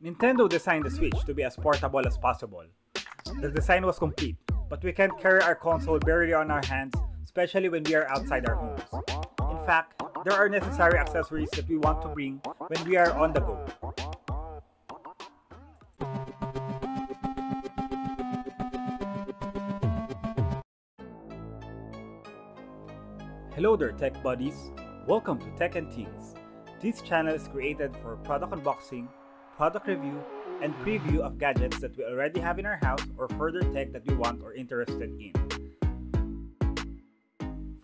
Nintendo designed the Switch to be as portable as possible. The design was complete, but we can't carry our console barely on our hands, especially when we are outside our homes. In fact, there are necessary accessories that we want to bring when we are on the go. Hello there tech buddies, welcome to Tech and Things. This channel is created for product unboxing, product review, and preview of gadgets that we already have in our house or further tech that we want or interested in.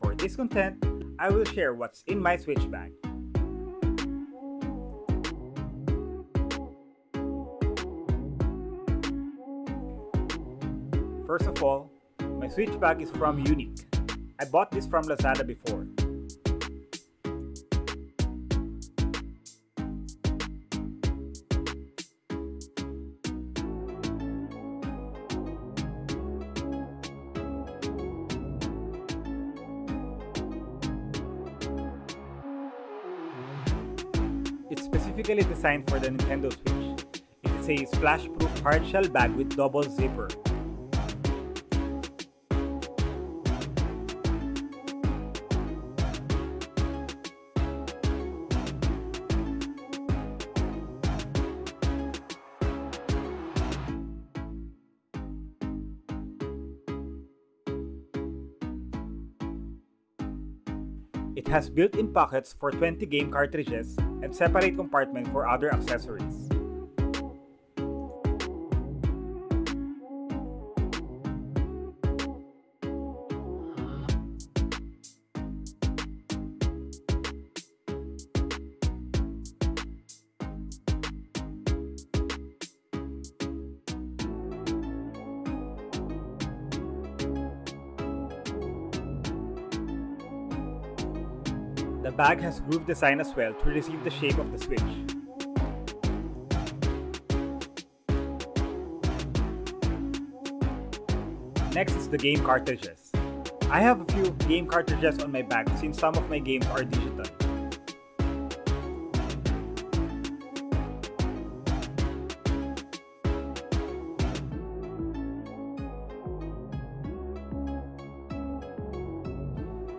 For this content, I will share what's in my Switch bag. First of all, my Switch bag is from Younik. I bought this from Lazada before. It's specifically designed for the Nintendo Switch. It is a splash-proof hardshell bag with double zipper. It has built-in pockets for 20 game cartridges and separate compartment for other accessories. The bag has groove design as well to receive the shape of the Switch. Next is the game cartridges. I have a few game cartridges on my bag since some of my games are digital.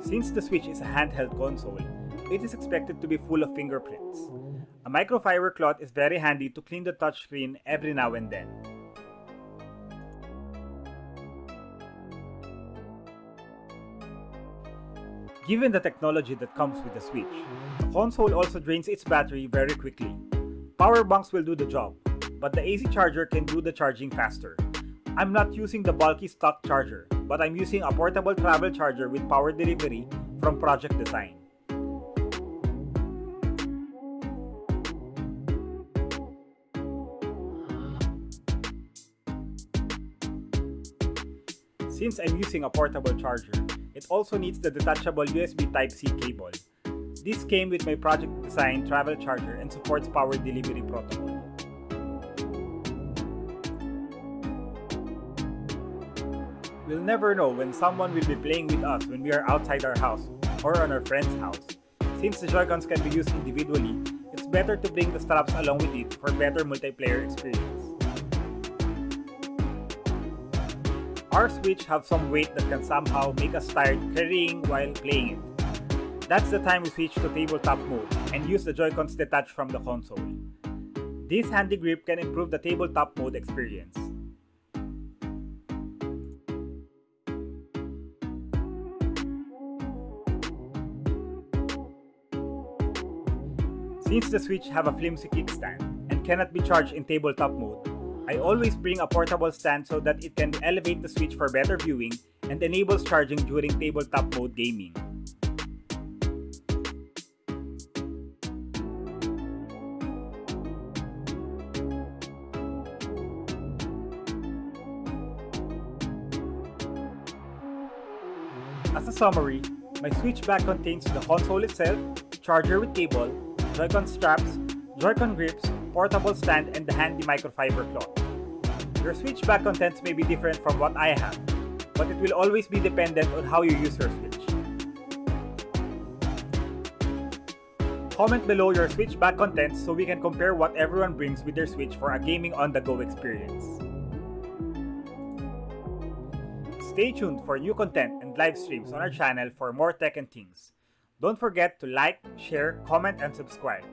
Since the Switch is a handheld console, it is expected to be full of fingerprints. A microfiber cloth is very handy to clean the touchscreen every now and then. Given the technology that comes with the Switch, the console also drains its battery very quickly. Power banks will do the job, but the AC charger can do the charging faster. I'm not using the bulky stock charger, but I'm using a portable travel charger with power delivery from Project Design. Since I'm using a portable charger, it also needs the detachable USB Type-C cable. This came with my Project Design travel charger and supports power delivery protocol. We'll never know when someone will be playing with us when we are outside our house or on our friend's house. Since the Joy-Cons can be used individually, it's better to bring the straps along with it for better multiplayer experience. Our Switch have some weight that can somehow make us tired carrying while playing it. That's the time we switch to tabletop mode and use the Joy-Cons detached from the console. This handy grip can improve the tabletop mode experience. Since the Switch have a flimsy kickstand and cannot be charged in tabletop mode, I always bring a portable stand so that it can elevate the Switch for better viewing and enables charging during tabletop mode gaming. As a summary, my Switch bag contains the console itself, charger with cable, Joy-Con straps, Joy-Con grips, portable stand, and the handy microfiber cloth. Your Switch bag contents may be different from what I have, but it will always be dependent on how you use your Switch. Comment below your Switch bag contents so we can compare what everyone brings with their Switch for a gaming on the go experience. Stay tuned for new content and live streams on our channel for more tech and things. Don't forget to like, share, comment, and subscribe.